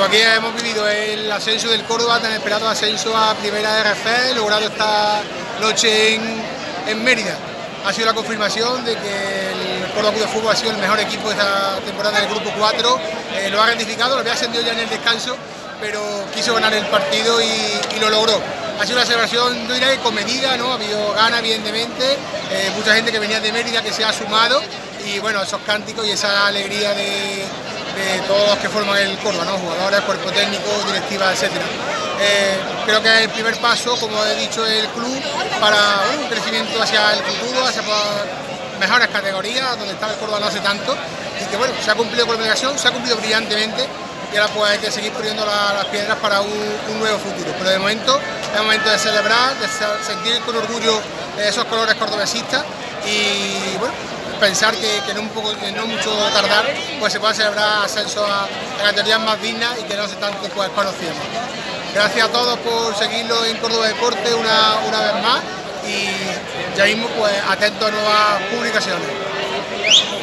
Aquí hemos vivido el ascenso del Córdoba, tan esperado ascenso a Primera RF, logrado esta noche en, Mérida. Ha sido la confirmación de que el Córdoba de Fútbol ha sido el mejor equipo de esta temporada del Grupo 4. Eh, lo ha ratificado, lo había ascendido ya en el descanso, pero quiso ganar el partido y, lo logró. Ha sido una celebración, yo diría medida, ¿no? ha habido ganas evidentemente, eh, mucha gente que venía de Mérida que se ha sumado y bueno, esos cánticos y esa alegría de, todos los que forman el Córdoba, ¿no? jugadores, cuerpo técnico, directiva, etc. Eh, creo que es el primer paso, como he dicho, el club para un crecimiento hacia el futuro, hacia mejores categorías, donde estaba el Córdoba no hace tanto, y que bueno, se ha cumplido con la obligación, se ha cumplido brillantemente, y ahora pues hay que seguir poniendo las piedras para un, nuevo futuro. Pero de momento es momento de celebrar, de sentir con orgullo esos colores cordobesistas y pensar que, que, no, no mucho tardar pues se pueda celebrar ascenso a, categorías más dignas y que no se tanto pues conociendo. Gracias a todos por seguirlo en Córdoba Deporte una, una vez más y ya mismo pues atentos a nuevas publicaciones.